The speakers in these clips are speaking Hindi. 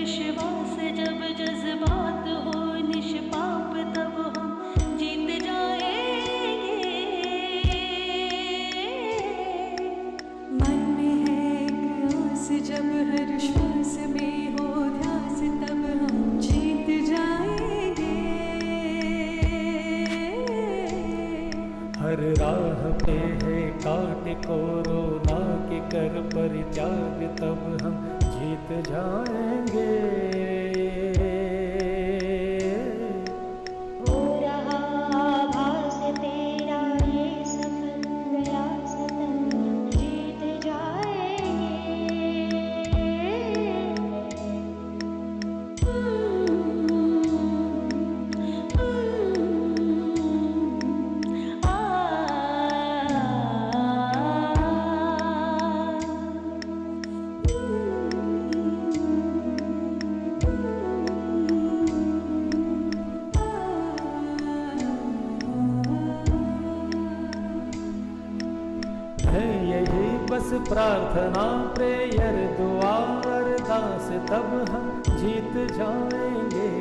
विश्वास जब जज्बात हो, निष्पाप तब हम जीत जाएँगे। मन में है आस, जब हर श्वास में हो ध्यास, तब हम जीत जाएँगे। हर राह पे है काट कोरोना के कर पर परित्याग तब हम जीत जाए। प्रार्थना प्रेयर दुआ अरदास तब हम जीत जाएँगे।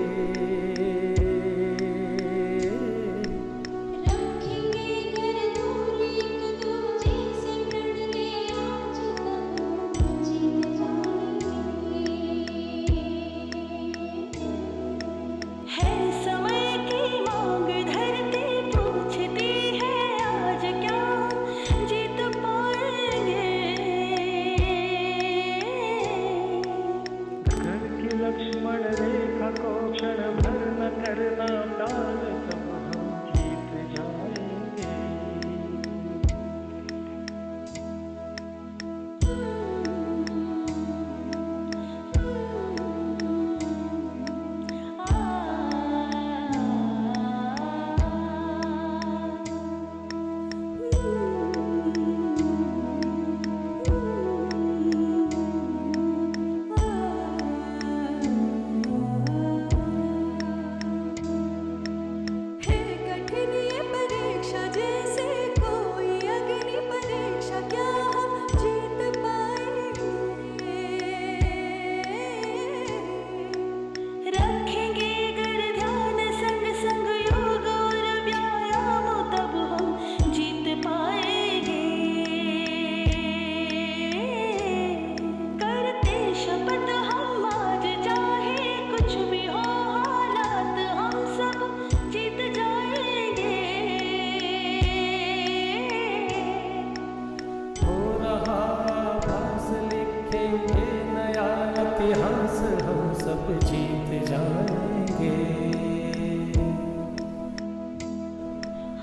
सब जीत जाएँगे।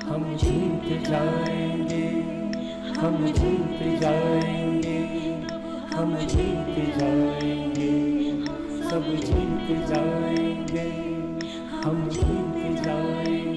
हम जीत जाएँगे, हम जीत जाएँगे, हम जीत जाएँगे, सब जीत जाएँगे, हम जीत जाएँगे।